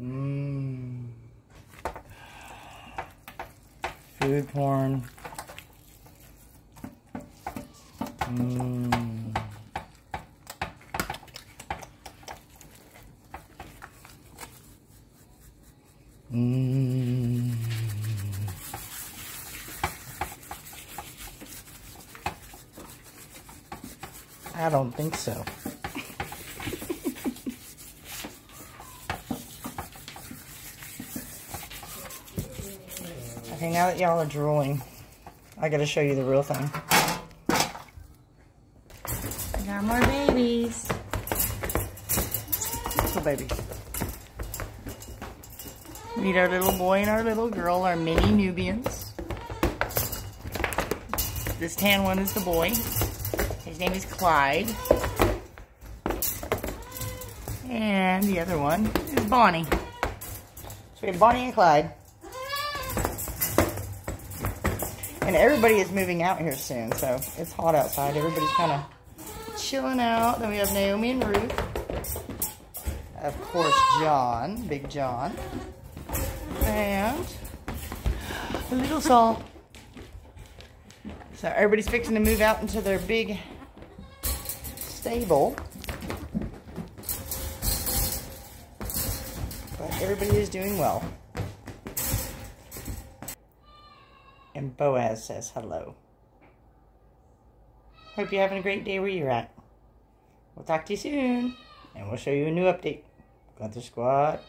Mmm. Food porn. Mmm. Mmm. I don't think so. Okay, now that y'all are drooling, I gotta show you the real thing. I got more babies. Little babies. Meet our little boy and our little girl, our mini Nubians. This tan one is the boy. His name is Clyde. And the other one is Bonnie. So we have Bonnie and Clyde. And everybody is moving out here soon, so it's hot outside. Everybody's kind of chilling out. Then we have Naomi and Ruth. Of course, John, Big John. And little Saul. So everybody's fixing to move out into their big stable. But everybody is doing well. And Boaz says hello. Hope you're having a great day where you're at. We'll talk to you soon. And we'll show you a new update. Gunther Squad